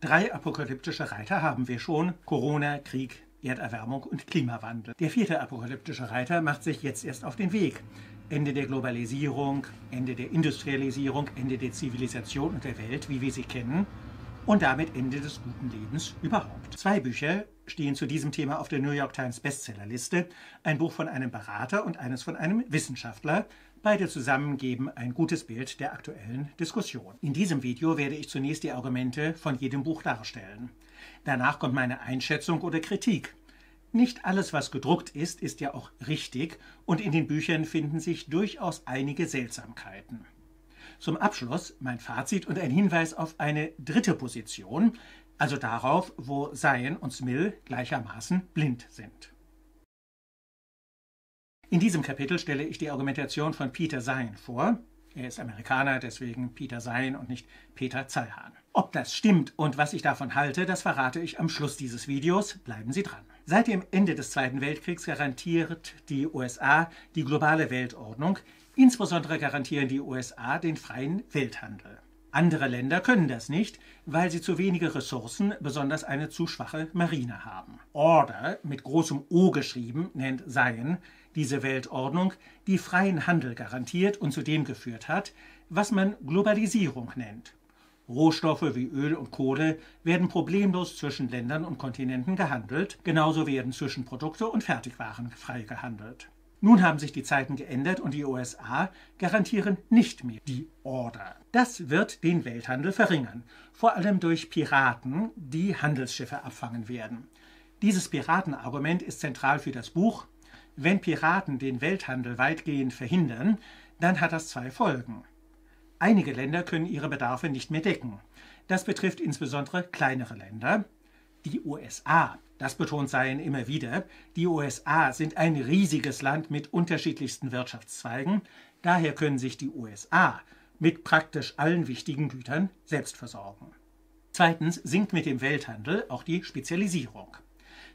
Drei apokalyptische Reiter haben wir schon. Corona, Krieg, Erderwärmung und Klimawandel. Der vierte apokalyptische Reiter macht sich jetzt erst auf den Weg. Ende der Globalisierung, Ende der Industrialisierung, Ende der Zivilisation und der Welt, wie wir sie kennen, und damit Ende des guten Lebens überhaupt. Zwei Bücher stehen zu diesem Thema auf der New York Times Bestsellerliste. Ein Buch von einem Berater und eines von einem Wissenschaftler. Beide zusammen geben ein gutes Bild der aktuellen Diskussion. In diesem Video werde ich zunächst die Argumente von jedem Buch darstellen. Danach kommt meine Einschätzung oder Kritik. Nicht alles, was gedruckt ist, ist ja auch richtig und in den Büchern finden sich durchaus einige Seltsamkeiten. Zum Abschluss mein Fazit und ein Hinweis auf eine dritte Position, also darauf, wo Seien und Smill gleichermaßen blind sind. In diesem Kapitel stelle ich die Argumentation von Peter Sein vor. Er ist Amerikaner, deswegen Peter Sein und nicht Peter Zallhahn. Ob das stimmt und was ich davon halte, das verrate ich am Schluss dieses Videos. Bleiben Sie dran. Seit dem Ende des Zweiten Weltkriegs garantiert die USA die globale Weltordnung. Insbesondere garantieren die USA den freien Welthandel. Andere Länder können das nicht, weil sie zu wenige Ressourcen, besonders eine zu schwache Marine haben. Order, mit großem O geschrieben, nennt Seien diese Weltordnung, die freien Handel garantiert und zu dem geführt hat, was man Globalisierung nennt. Rohstoffe wie Öl und Kohle werden problemlos zwischen Ländern und Kontinenten gehandelt, genauso werden Zwischenprodukte und Fertigwaren frei gehandelt. Nun haben sich die Zeiten geändert und die USA garantieren nicht mehr die Order. Das wird den Welthandel verringern, vor allem durch Piraten, die Handelsschiffe abfangen werden. Dieses Piratenargument ist zentral für das Buch. Wenn Piraten den Welthandel weitgehend verhindern, dann hat das zwei Folgen. Einige Länder können ihre Bedarfe nicht mehr decken. Das betrifft insbesondere kleinere Länder. Die USA, das betont Seien immer wieder, die USA sind ein riesiges Land mit unterschiedlichsten Wirtschaftszweigen. Daher können sich die USA mit praktisch allen wichtigen Gütern selbst versorgen. Zweitens sinkt mit dem Welthandel auch die Spezialisierung.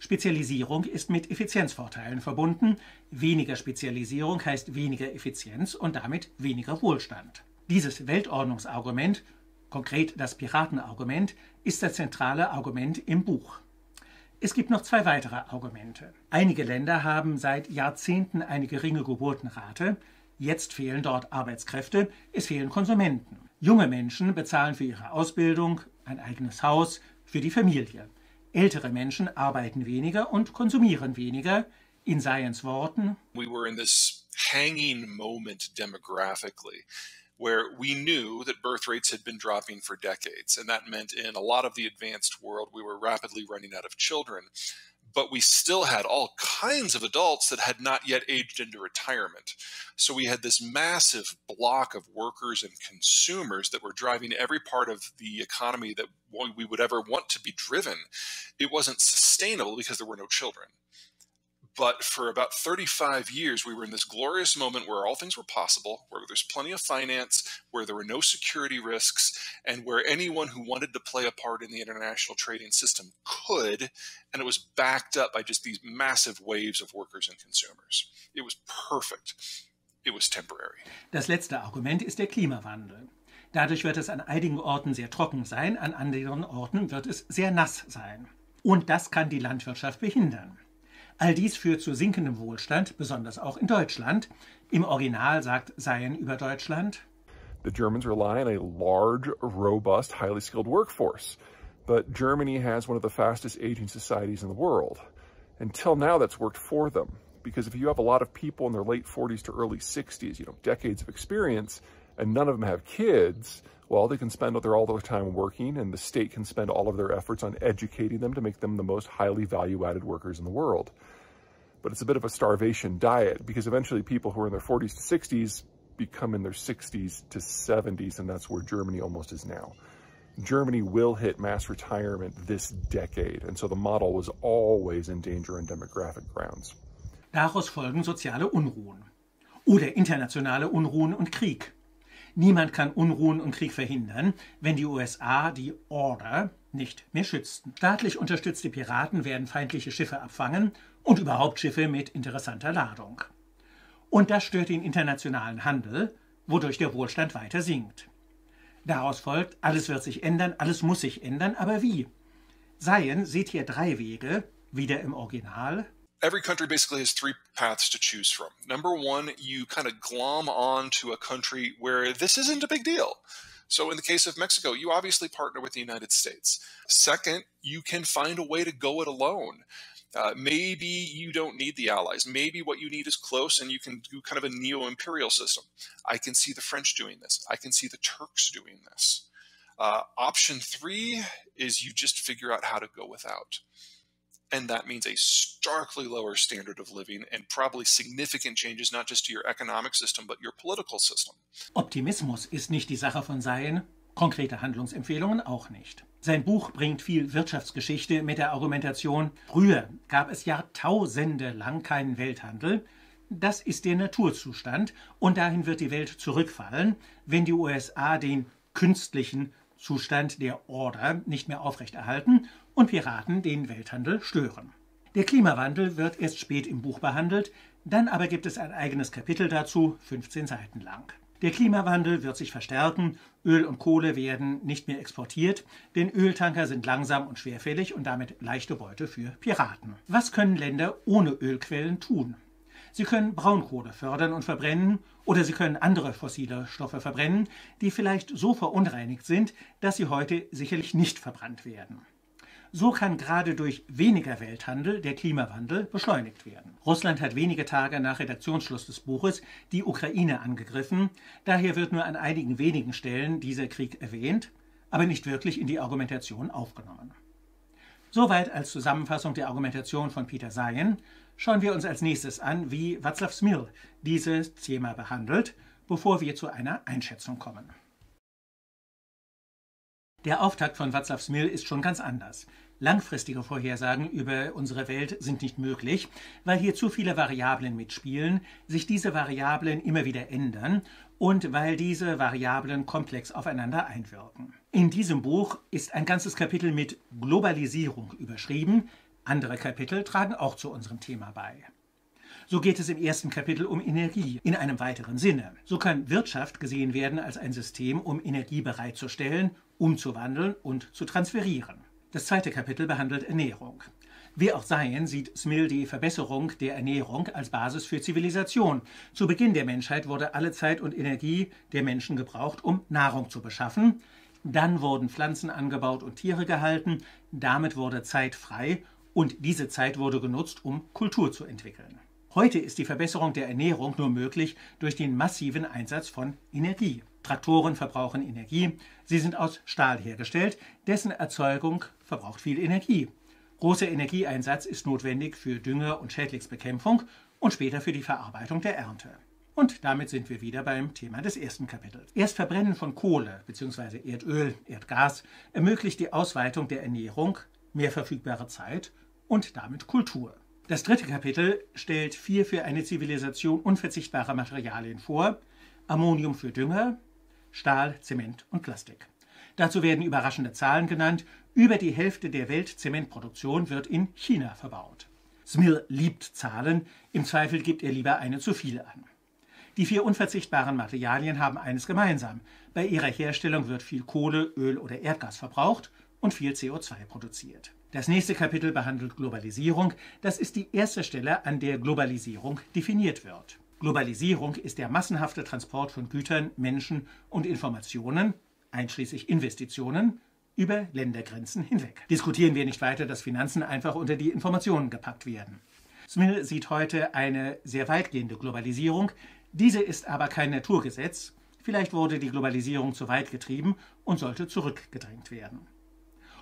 Spezialisierung ist mit Effizienzvorteilen verbunden. Weniger Spezialisierung heißt weniger Effizienz und damit weniger Wohlstand. Dieses Weltordnungsargument, konkret das Piratenargument, ist das zentrale Argument im Buch. Es gibt noch zwei weitere Argumente. Einige Länder haben seit Jahrzehnten eine geringe Geburtenrate. Jetzt fehlen dort Arbeitskräfte, es fehlen Konsumenten. Junge Menschen bezahlen für ihre Ausbildung, ein eigenes Haus, für die Familie. Ältere Menschen arbeiten weniger und konsumieren weniger. In Science Worten. We were in this hanging moment demographically. where we knew that birth rates had been dropping for decades. And that meant in a lot of the advanced world, we were rapidly running out of children. But we still had all kinds of adults that had not yet aged into retirement. So we had this massive block of workers and consumers that were driving every part of the economy that we would ever want to be driven. It wasn't sustainable because there were no children. But for about 35 years, we were in this glorious moment where all things were possible, where there's plenty of finance, where there were no security risks, and where anyone who wanted to play a part in the international trading system could. And it was backed up by just these massive waves of workers and consumers. It was perfect. It was temporary. Das letzte Argument ist der Klimawandel. Dadurch wird es an einigen Orten sehr trocken sein, an anderen Orten wird es sehr nass sein. Und das kann die Landwirtschaft behindern. All dies führt zu sinkendem Wohlstand, besonders auch in Deutschland. Im Original sagt Seien über Deutschland. The Germans rely on a large, robust, highly skilled workforce. But Germany has one of the fastest aging societies in the world. Until now, that's worked for them. Because if you have a lot of people in their late 40s to early 60s, you know, decades of experience, and none of them have kids, well, they can spend their, all their time working, and the state can spend all of their efforts on educating them to make them the most highly value-added workers in the world. But it's a bit of a starvation diet because eventually people who are in their 40s to 60s become in their 60s to 70s, and that's where Germany almost is now. Germany will hit mass retirement this decade, and so the model was always in danger on demographic grounds. Daraus folgen soziale Unruhen oder internationale Unruhen und Krieg. Niemand kann Unruhen und Krieg verhindern, wenn die USA die Order nicht mehr schützen. Staatlich unterstützte Piraten werden feindliche Schiffe abfangen und überhaupt Schiffe mit interessanter Ladung. Und das stört den internationalen Handel, wodurch der Wohlstand weiter sinkt. Daraus folgt, alles wird sich ändern, alles muss sich ändern, aber wie? Seien sieht hier drei Wege, wieder im Original. Every country basically has three paths to choose from. Number one, you kind of glom on to a country where this isn't a big deal. So, in the case of Mexico, you obviously partner with the United States. Second, you can find a way to go it alone. Uh, maybe you don't need the allies. Maybe what you need is close and you can do kind of a neo imperial system. I can see the French doing this. I can see the Turks doing this. Uh, option three is you just figure out how to go without. And that means a starkly lower standard of living and probably significant changes not just to your economic system, but your political system. Optimismus ist nicht die Sache von Sein, konkrete Handlungsempfehlungen auch nicht. Sein Buch bringt viel Wirtschaftsgeschichte mit der Argumentation, früher gab es Jahrtausende lang keinen Welthandel, das ist der Naturzustand und dahin wird die Welt zurückfallen, wenn die USA den künstlichen Zustand der Order nicht mehr aufrechterhalten und Piraten den Welthandel stören. Der Klimawandel wird erst spät im Buch behandelt, dann aber gibt es ein eigenes Kapitel dazu, 15 Seiten lang. Der Klimawandel wird sich verstärken, Öl und Kohle werden nicht mehr exportiert, denn Öltanker sind langsam und schwerfällig und damit leichte Beute für Piraten. Was können Länder ohne Ölquellen tun? Sie können Braunkohle fördern und verbrennen oder sie können andere fossile Stoffe verbrennen, die vielleicht so verunreinigt sind, dass sie heute sicherlich nicht verbrannt werden. So kann gerade durch weniger Welthandel der Klimawandel beschleunigt werden. Russland hat wenige Tage nach Redaktionsschluss des Buches die Ukraine angegriffen. Daher wird nur an einigen wenigen Stellen dieser Krieg erwähnt, aber nicht wirklich in die Argumentation aufgenommen. Soweit als Zusammenfassung der Argumentation von Peter Sayen. Schauen wir uns als nächstes an, wie Václav Smil dieses Thema behandelt, bevor wir zu einer Einschätzung kommen. Der Auftakt von Václav Smil ist schon ganz anders. Langfristige Vorhersagen über unsere Welt sind nicht möglich, weil hier zu viele Variablen mitspielen, sich diese Variablen immer wieder ändern und weil diese Variablen komplex aufeinander einwirken. In diesem Buch ist ein ganzes Kapitel mit Globalisierung überschrieben, andere Kapitel tragen auch zu unserem Thema bei. So geht es im ersten Kapitel um Energie in einem weiteren Sinne. So kann Wirtschaft gesehen werden als ein System, um Energie bereitzustellen, umzuwandeln und zu transferieren. Das zweite Kapitel behandelt Ernährung. Wie auch seien, sieht Smil die Verbesserung der Ernährung als Basis für Zivilisation. Zu Beginn der Menschheit wurde alle Zeit und Energie der Menschen gebraucht, um Nahrung zu beschaffen. Dann wurden Pflanzen angebaut und Tiere gehalten. Damit wurde Zeit frei und diese Zeit wurde genutzt, um Kultur zu entwickeln. Heute ist die Verbesserung der Ernährung nur möglich durch den massiven Einsatz von Energie. Traktoren verbrauchen Energie. Sie sind aus Stahl hergestellt, dessen Erzeugung verbraucht viel Energie. Großer Energieeinsatz ist notwendig für Dünger- und Schädlingsbekämpfung und später für die Verarbeitung der Ernte. Und damit sind wir wieder beim Thema des ersten Kapitels. Erst Verbrennen von Kohle bzw. Erdöl, Erdgas ermöglicht die Ausweitung der Ernährung, mehr verfügbare Zeit und damit Kultur. Das dritte Kapitel stellt vier für eine Zivilisation unverzichtbare Materialien vor: Ammonium für Dünger, Stahl, Zement und Plastik. Dazu werden überraschende Zahlen genannt. Über die Hälfte der Weltzementproduktion wird in China verbaut. Smil liebt Zahlen, im Zweifel gibt er lieber eine zu viel an. Die vier unverzichtbaren Materialien haben eines gemeinsam. Bei ihrer Herstellung wird viel Kohle, Öl oder Erdgas verbraucht und viel CO2 produziert. Das nächste Kapitel behandelt Globalisierung. Das ist die erste Stelle, an der Globalisierung definiert wird. Globalisierung ist der massenhafte Transport von Gütern, Menschen und Informationen, einschließlich Investitionen, über Ländergrenzen hinweg. Diskutieren wir nicht weiter, dass Finanzen einfach unter die Informationen gepackt werden. Smil sieht heute eine sehr weitgehende Globalisierung. Diese ist aber kein Naturgesetz. Vielleicht wurde die Globalisierung zu weit getrieben und sollte zurückgedrängt werden.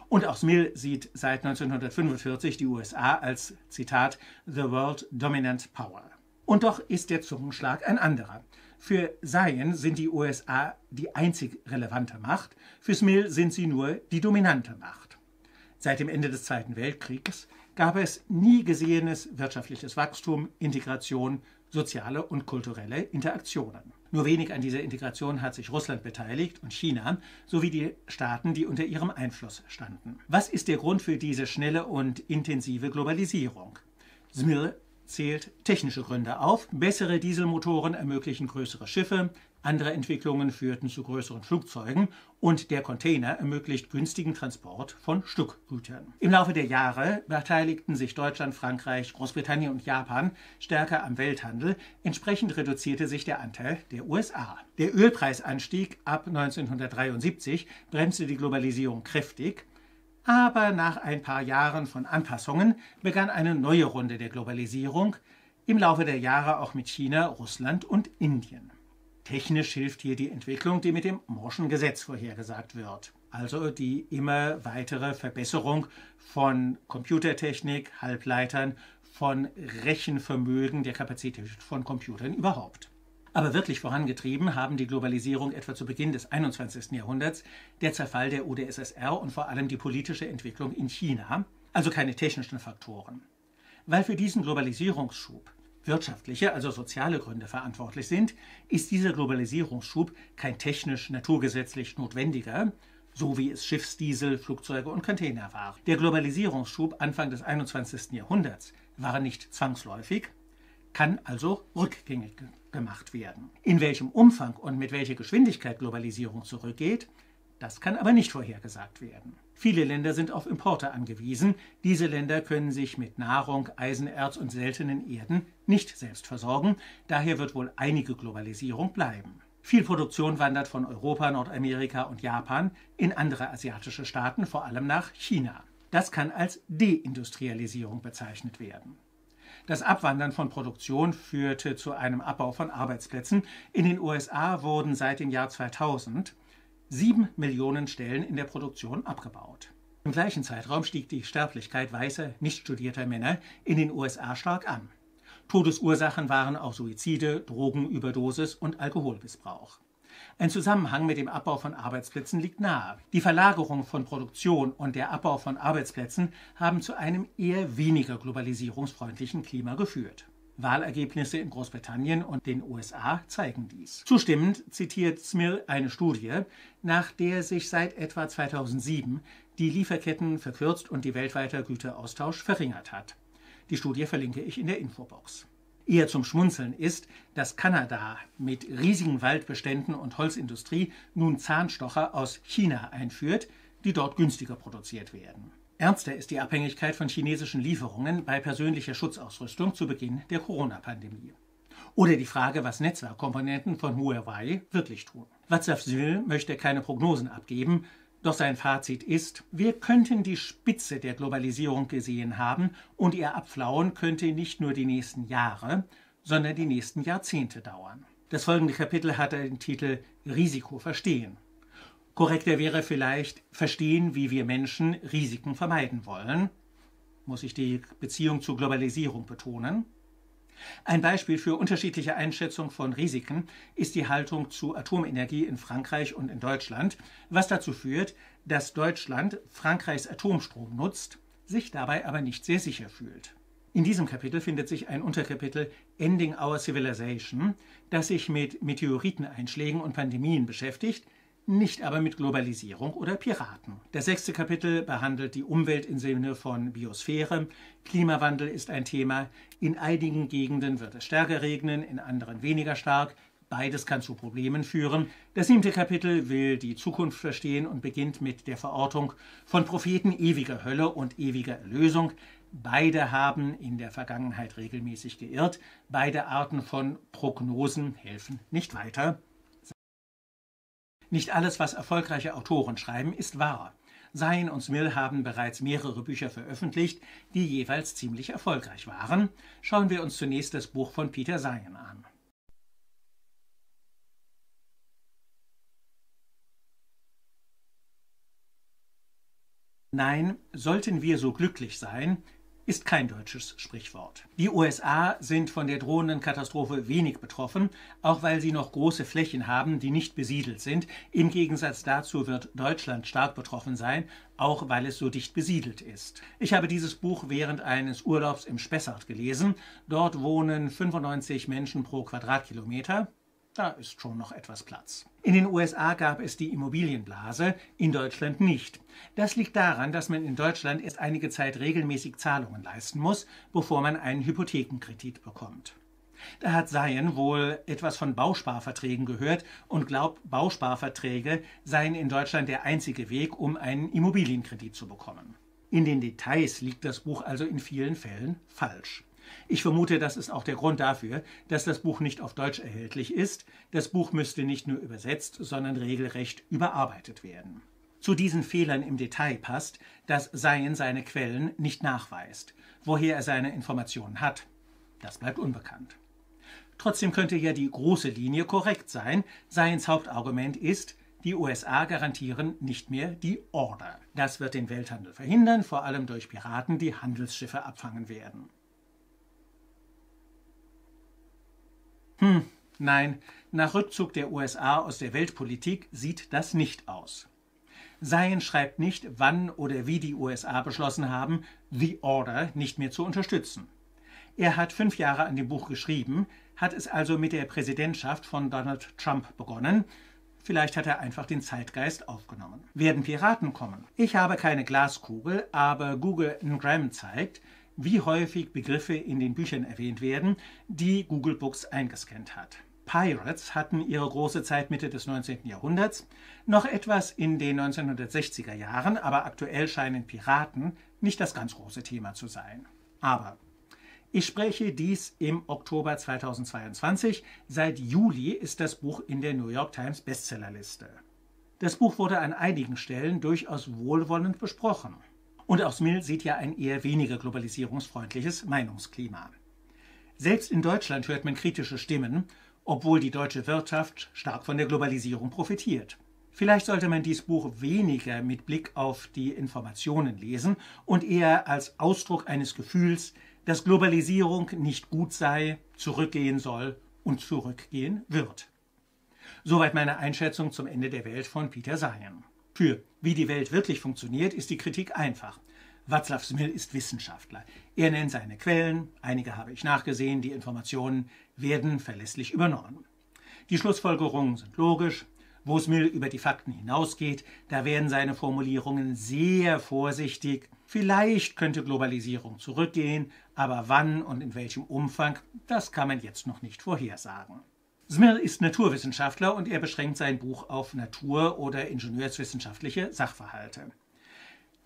Und auch Smil sieht seit 1945 die USA als, Zitat, The World Dominant Power. Und doch ist der Zungenschlag ein anderer. Für Sayen sind die USA die einzig relevante Macht, für Smil sind sie nur die dominante Macht. Seit dem Ende des Zweiten Weltkriegs gab es nie gesehenes wirtschaftliches Wachstum, Integration, soziale und kulturelle Interaktionen. Nur wenig an dieser Integration hat sich Russland beteiligt und China sowie die Staaten, die unter ihrem Einfluss standen. Was ist der Grund für diese schnelle und intensive Globalisierung? Smil zählt technische Gründe auf. Bessere Dieselmotoren ermöglichen größere Schiffe, Andere Entwicklungen führten zu größeren Flugzeugen und der Container ermöglicht günstigen Transport von Stückgütern. Im Laufe der Jahre beteiligten sich Deutschland, Frankreich, Großbritannien und Japan stärker am Welthandel. Entsprechend reduzierte sich der Anteil der USA. Der Ölpreisanstieg ab 1973 bremste die Globalisierung kräftig. Aber nach ein paar Jahren von Anpassungen begann eine neue Runde der Globalisierung, im Laufe der Jahre auch mit China, Russland und Indien. Technisch hilft hier die Entwicklung, die mit dem Morschen Gesetz vorhergesagt wird. Also die immer weitere Verbesserung von Computertechnik, Halbleitern, von Rechenvermögen, der Kapazität von Computern überhaupt. Aber wirklich vorangetrieben haben die Globalisierung etwa zu Beginn des 21. Jahrhunderts der Zerfall der UdSSR und vor allem die politische Entwicklung in China, also keine technischen Faktoren. Weil für diesen Globalisierungsschub wirtschaftliche, also soziale Gründe verantwortlich sind, ist dieser Globalisierungsschub kein technisch naturgesetzlich notwendiger, so wie es Schiffsdiesel, Flugzeuge und Container war. Der Globalisierungsschub Anfang des 21. Jahrhunderts war nicht zwangsläufig, kann also rückgängig gemacht werden. In welchem Umfang und mit welcher Geschwindigkeit Globalisierung zurückgeht, das kann aber nicht vorhergesagt werden. Viele Länder sind auf Importe angewiesen. Diese Länder können sich mit Nahrung, Eisenerz und seltenen Erden nicht selbst versorgen. Daher wird wohl einige Globalisierung bleiben. Viel Produktion wandert von Europa, Nordamerika und Japan in andere asiatische Staaten, vor allem nach China. Das kann als Deindustrialisierung bezeichnet werden. Das Abwandern von Produktion führte zu einem Abbau von Arbeitsplätzen. In den USA wurden seit dem Jahr 2000 sieben Millionen Stellen in der Produktion abgebaut. Im gleichen Zeitraum stieg die Sterblichkeit weißer, nicht studierter Männer in den USA stark an. Todesursachen waren auch Suizide, Drogenüberdosis und Alkoholmissbrauch. Ein Zusammenhang mit dem Abbau von Arbeitsplätzen liegt nahe. Die Verlagerung von Produktion und der Abbau von Arbeitsplätzen haben zu einem eher weniger globalisierungsfreundlichen Klima geführt. Wahlergebnisse in Großbritannien und den USA zeigen dies. Zustimmend zitiert Smil eine Studie, nach der sich seit etwa 2007 die Lieferketten verkürzt und die weltweite Güteraustausch verringert hat. Die Studie verlinke ich in der Infobox. Eher zum Schmunzeln ist, dass Kanada mit riesigen Waldbeständen und Holzindustrie nun Zahnstocher aus China einführt, die dort günstiger produziert werden. Ernster ist die Abhängigkeit von chinesischen Lieferungen bei persönlicher Schutzausrüstung zu Beginn der Corona-Pandemie. Oder die Frage, was Netzwerkkomponenten von Huawei wirklich tun. Václav Sül möchte keine Prognosen abgeben, doch sein Fazit ist, wir könnten die Spitze der Globalisierung gesehen haben und ihr Abflauen könnte nicht nur die nächsten Jahre, sondern die nächsten Jahrzehnte dauern. Das folgende Kapitel hat den Titel Risiko verstehen. Korrekter wäre vielleicht verstehen, wie wir Menschen Risiken vermeiden wollen. Muss ich die Beziehung zur Globalisierung betonen? Ein Beispiel für unterschiedliche Einschätzung von Risiken ist die Haltung zu Atomenergie in Frankreich und in Deutschland, was dazu führt, dass Deutschland Frankreichs Atomstrom nutzt, sich dabei aber nicht sehr sicher fühlt. In diesem Kapitel findet sich ein Unterkapitel Ending Our Civilization, das sich mit Meteoriteneinschlägen und Pandemien beschäftigt, nicht aber mit Globalisierung oder Piraten. Das sechste Kapitel behandelt die Umwelt im Sinne von Biosphäre. Klimawandel ist ein Thema. In einigen Gegenden wird es stärker regnen, in anderen weniger stark. Beides kann zu Problemen führen. Das siebte Kapitel will die Zukunft verstehen und beginnt mit der Verortung von Propheten ewiger Hölle und ewiger Erlösung. Beide haben in der Vergangenheit regelmäßig geirrt. Beide Arten von Prognosen helfen nicht weiter. Nicht alles, was erfolgreiche Autoren schreiben, ist wahr. Sein und Smil haben bereits mehrere Bücher veröffentlicht, die jeweils ziemlich erfolgreich waren. Schauen wir uns zunächst das Buch von Peter Sayen an. Nein, sollten wir so glücklich sein, ist kein deutsches Sprichwort. Die USA sind von der drohenden Katastrophe wenig betroffen, auch weil sie noch große Flächen haben, die nicht besiedelt sind. Im Gegensatz dazu wird Deutschland stark betroffen sein, auch weil es so dicht besiedelt ist. Ich habe dieses Buch während eines Urlaubs im Spessart gelesen. Dort wohnen 95 Menschen pro Quadratkilometer. Da ist schon noch etwas Platz. In den USA gab es die Immobilienblase, in Deutschland nicht. Das liegt daran, dass man in Deutschland erst einige Zeit regelmäßig Zahlungen leisten muss, bevor man einen Hypothekenkredit bekommt. Da hat Seien wohl etwas von Bausparverträgen gehört und glaubt, Bausparverträge seien in Deutschland der einzige Weg, um einen Immobilienkredit zu bekommen. In den Details liegt das Buch also in vielen Fällen falsch. Ich vermute, das ist auch der Grund dafür, dass das Buch nicht auf Deutsch erhältlich ist. Das Buch müsste nicht nur übersetzt, sondern regelrecht überarbeitet werden. Zu diesen Fehlern im Detail passt, dass Seien seine Quellen nicht nachweist. Woher er seine Informationen hat, das bleibt unbekannt. Trotzdem könnte ja die große Linie korrekt sein. Seins Hauptargument ist, die USA garantieren nicht mehr die Order. Das wird den Welthandel verhindern, vor allem durch Piraten, die Handelsschiffe abfangen werden. Hm, nein, nach Rückzug der USA aus der Weltpolitik sieht das nicht aus. Seien schreibt nicht, wann oder wie die USA beschlossen haben, The Order nicht mehr zu unterstützen. Er hat fünf Jahre an dem Buch geschrieben, hat es also mit der Präsidentschaft von Donald Trump begonnen. Vielleicht hat er einfach den Zeitgeist aufgenommen. Werden Piraten kommen? Ich habe keine Glaskugel, aber Google Ngram zeigt, wie häufig Begriffe in den Büchern erwähnt werden, die Google Books eingescannt hat. Pirates hatten ihre große Zeit Mitte des 19. Jahrhunderts, noch etwas in den 1960er Jahren, aber aktuell scheinen Piraten nicht das ganz große Thema zu sein. Aber ich spreche dies im Oktober 2022. Seit Juli ist das Buch in der New York Times Bestsellerliste. Das Buch wurde an einigen Stellen durchaus wohlwollend besprochen. Und auch Mill sieht ja ein eher weniger globalisierungsfreundliches Meinungsklima. Selbst in Deutschland hört man kritische Stimmen, obwohl die deutsche Wirtschaft stark von der Globalisierung profitiert. Vielleicht sollte man dies Buch weniger mit Blick auf die Informationen lesen und eher als Ausdruck eines Gefühls, dass Globalisierung nicht gut sei, zurückgehen soll und zurückgehen wird. Soweit meine Einschätzung zum Ende der Welt von Peter Sayan. Für wie die Welt wirklich funktioniert, ist die Kritik einfach. Václav Smil ist Wissenschaftler. Er nennt seine Quellen, einige habe ich nachgesehen, die Informationen werden verlässlich übernommen. Die Schlussfolgerungen sind logisch. Wo Smil über die Fakten hinausgeht, da werden seine Formulierungen sehr vorsichtig. Vielleicht könnte Globalisierung zurückgehen, aber wann und in welchem Umfang, das kann man jetzt noch nicht vorhersagen. Smil ist Naturwissenschaftler und er beschränkt sein Buch auf Natur- oder ingenieurswissenschaftliche Sachverhalte.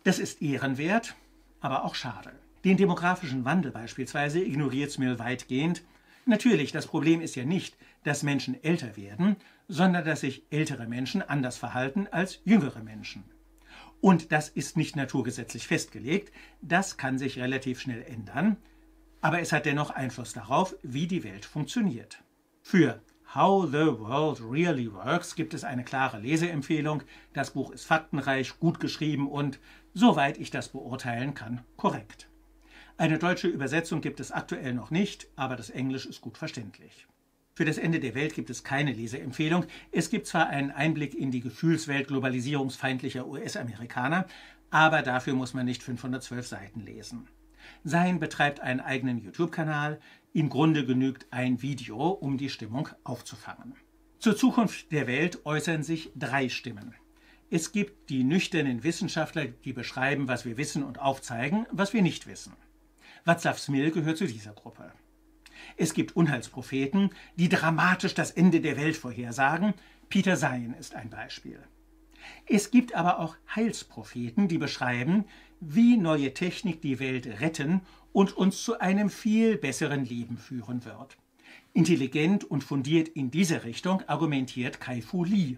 Das ist ehrenwert, aber auch schade. Den demografischen Wandel beispielsweise ignoriert Smil weitgehend. Natürlich, das Problem ist ja nicht, dass Menschen älter werden, sondern dass sich ältere Menschen anders verhalten als jüngere Menschen. Und das ist nicht naturgesetzlich festgelegt, das kann sich relativ schnell ändern, aber es hat dennoch Einfluss darauf, wie die Welt funktioniert. Für How the World Really Works gibt es eine klare Leseempfehlung. Das Buch ist faktenreich, gut geschrieben und, soweit ich das beurteilen kann, korrekt. Eine deutsche Übersetzung gibt es aktuell noch nicht, aber das Englisch ist gut verständlich. Für das Ende der Welt gibt es keine Leseempfehlung. Es gibt zwar einen Einblick in die Gefühlswelt globalisierungsfeindlicher US-Amerikaner, aber dafür muss man nicht 512 Seiten lesen. Sein betreibt einen eigenen YouTube-Kanal. Im Grunde genügt ein Video, um die Stimmung aufzufangen. Zur Zukunft der Welt äußern sich drei Stimmen. Es gibt die nüchternen Wissenschaftler, die beschreiben, was wir wissen und aufzeigen, was wir nicht wissen. Václav Smil gehört zu dieser Gruppe. Es gibt Unheilspropheten, die dramatisch das Ende der Welt vorhersagen. Peter Sayen ist ein Beispiel. Es gibt aber auch Heilspropheten, die beschreiben, wie neue Technik die Welt retten und uns zu einem viel besseren Leben führen wird. Intelligent und fundiert in diese Richtung argumentiert Kai Fu Lee.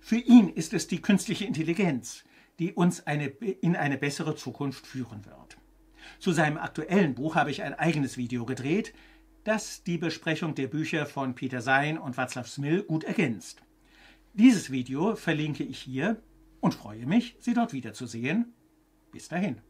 Für ihn ist es die künstliche Intelligenz, die uns eine, in eine bessere Zukunft führen wird. Zu seinem aktuellen Buch habe ich ein eigenes Video gedreht, das die Besprechung der Bücher von Peter Sein und Václav Smil gut ergänzt. Dieses Video verlinke ich hier und freue mich, Sie dort wiederzusehen. Bis dahin.